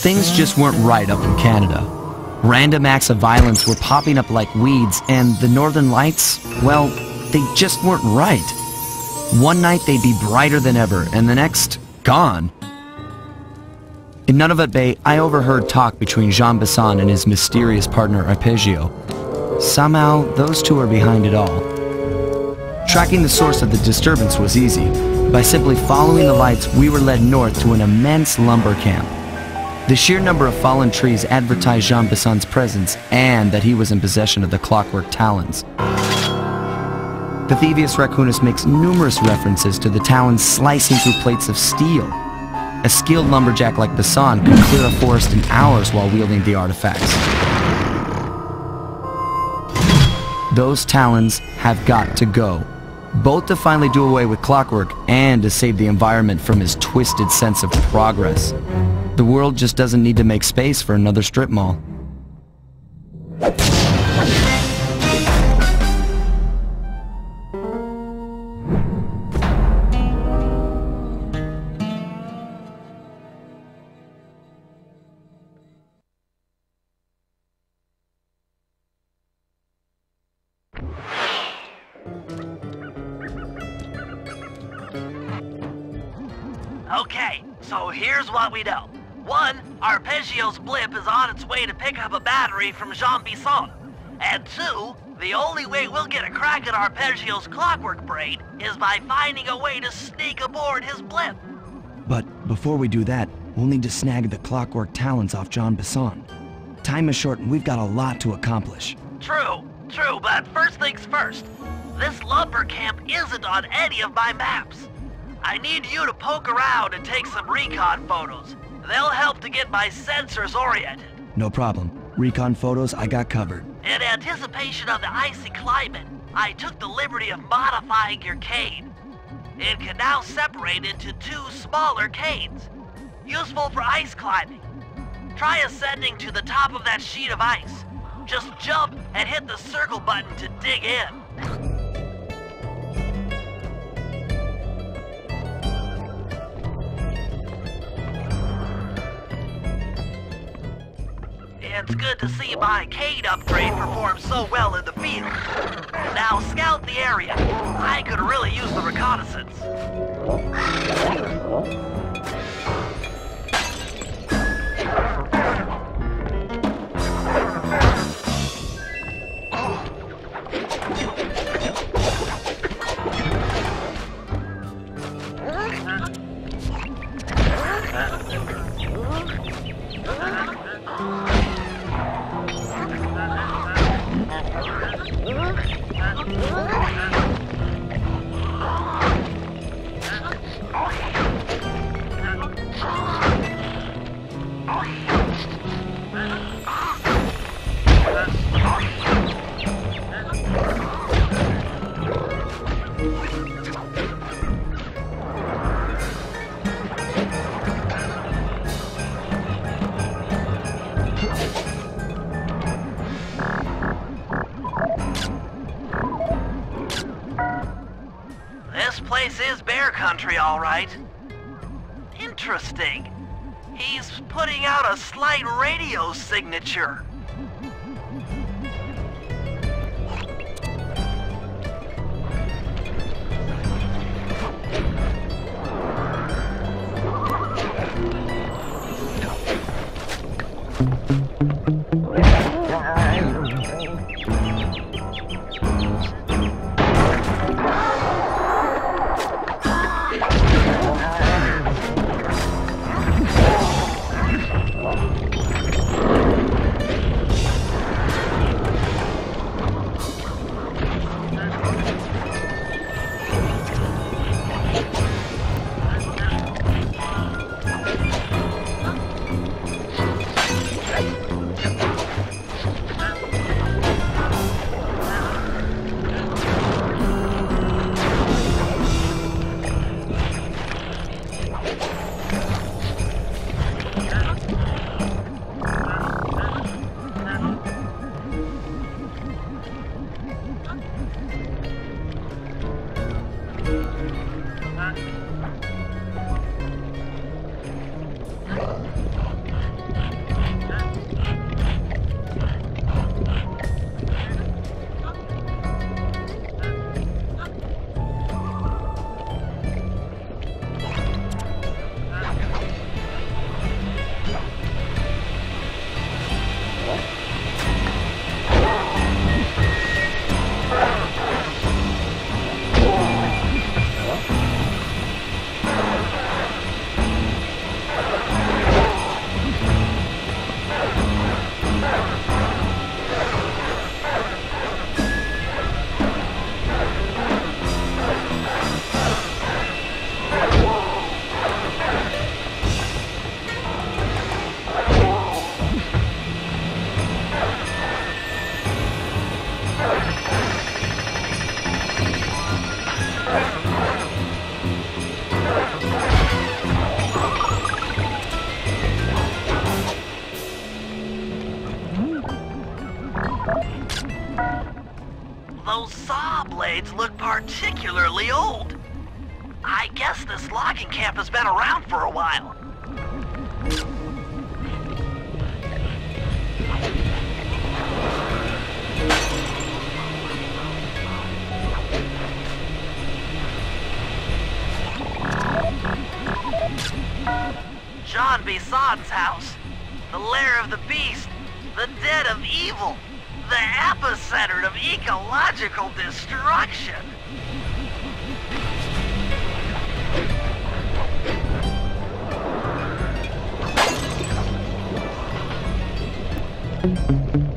things just weren't right up in Canada. Random acts of violence were popping up like weeds, and the Northern Lights, well, they just weren't right. One night they'd be brighter than ever, and the next, gone. In Nunavut Bay, I overheard talk between Jean Bison and his mysterious partner Arpeggio. Somehow, those two are behind it all. Tracking the source of the disturbance was easy. By simply following the lights, we were led north to an immense lumber camp. The sheer number of fallen trees advertised Jean Bison's presence and that he was in possession of the Clockwerk talons. Thievius Raccoonus makes numerous references to the talons slicing through plates of steel. A skilled lumberjack like Bison could clear a forest in hours while wielding the artifacts. Those talons have got to go, both to finally do away with Clockwerk and to save the environment from his twisted sense of progress. The world just doesn't need to make space for another strip mall. Okay, so here's what we know. Arpeggio's blimp is on its way to pick up a battery from Jean Bison. And two, the only way we'll get a crack at Arpeggio's Clockwerk brain is by finding a way to sneak aboard his blimp. But before we do that, we'll need to snag the Clockwerk talons off Jean Bison. Time is short and we've got a lot to accomplish. True, true, but first things first. This lumber camp isn't on any of my maps. I need you to poke around and take some recon photos. They'll help to get my sensors oriented. No problem. Recon photos I got covered. In anticipation of the icy climate, I took the liberty of modifying your cane. It can now separate into two smaller canes, useful for ice climbing. Try ascending to the top of that sheet of ice. Just jump and hit the circle button to dig in. It's good to see my cane upgrade perform so well in the field. Now scout the area. I could really use the reconnaissance. All right. Interesting. He's putting out a slight radio signature. 了。Particularly old. I guess this logging camp has been around for a while. Jean Bison's house. The lair of the beast. The den of evil. The epicenter of ecological destruction. Fascinating.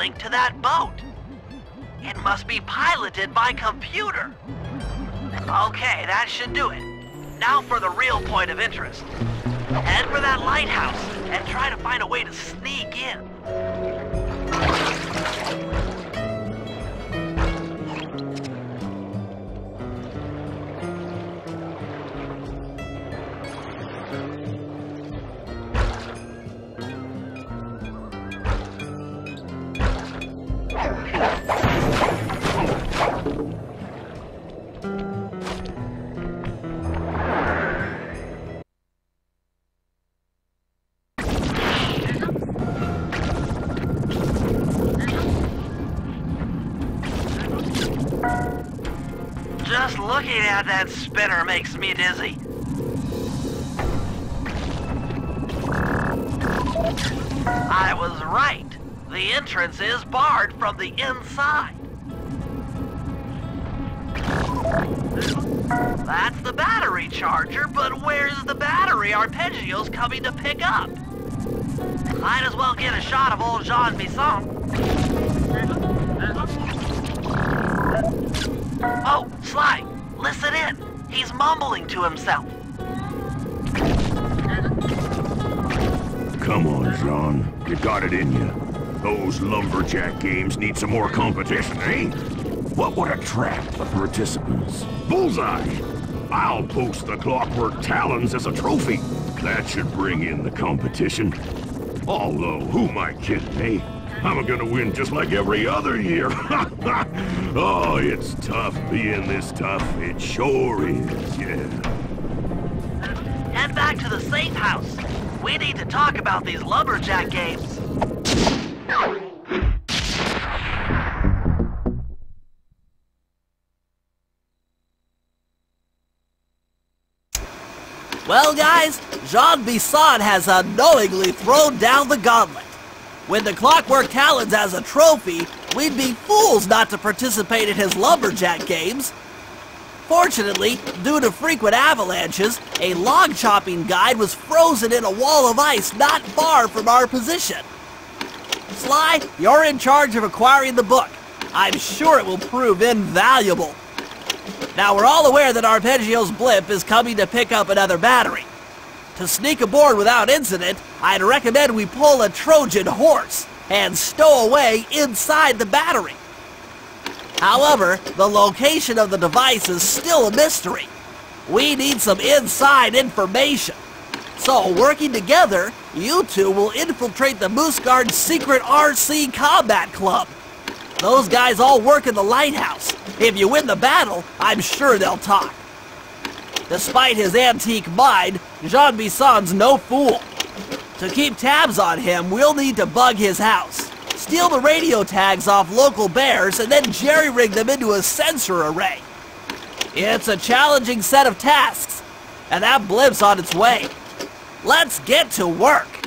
Link to that boat. It must be piloted by computer. Okay, that should do it. Now for the real point of interest. Head for that lighthouse and try to find a way to sneak in. Just looking at that spinner makes me dizzy. I was right. The entrance is barred from the inside. That's the battery charger, but where's the battery Arpeggio's coming to pick up? Might as well get a shot of old Jean Bisson. Oh, Sly, listen in. He's mumbling to himself. Come on, Jean. You got it in you. Those lumberjack games need some more competition, eh? What would attract the participants? Bullseye! I'll post the Clockwerk Talons as a trophy. That should bring in the competition. Although, who am I kidding, eh? I'm gonna win just like every other year. oh, it's tough being this tough. It sure is, yeah. Head back to the safe house. We need to talk about these lumberjack games. Well, guys, Jean Bison has unknowingly thrown down the gauntlet. With the Clockwerk Talons as a trophy, we'd be fools not to participate in his lumberjack games. Fortunately, due to frequent avalanches, a log chopping guide was frozen in a wall of ice not far from our position. Sly, you're in charge of acquiring the book. I'm sure it will prove invaluable. Now, we're all aware that Arpeggio's blimp is coming to pick up another battery. To sneak aboard without incident, I'd recommend we pull a Trojan horse and stow away inside the battery. However, the location of the device is still a mystery. We need some inside information. So, working together, you two will infiltrate the Moose Guard's secret RC Combat Club. Those guys all work in the lighthouse. If you win the battle, I'm sure they'll talk. Despite his antique mind, Jean Bison's no fool. To keep tabs on him, we'll need to bug his house, steal the radio tags off local bears, and then jerry-rig them into a sensor array. It's a challenging set of tasks, and that blimp's on its way. Let's get to work.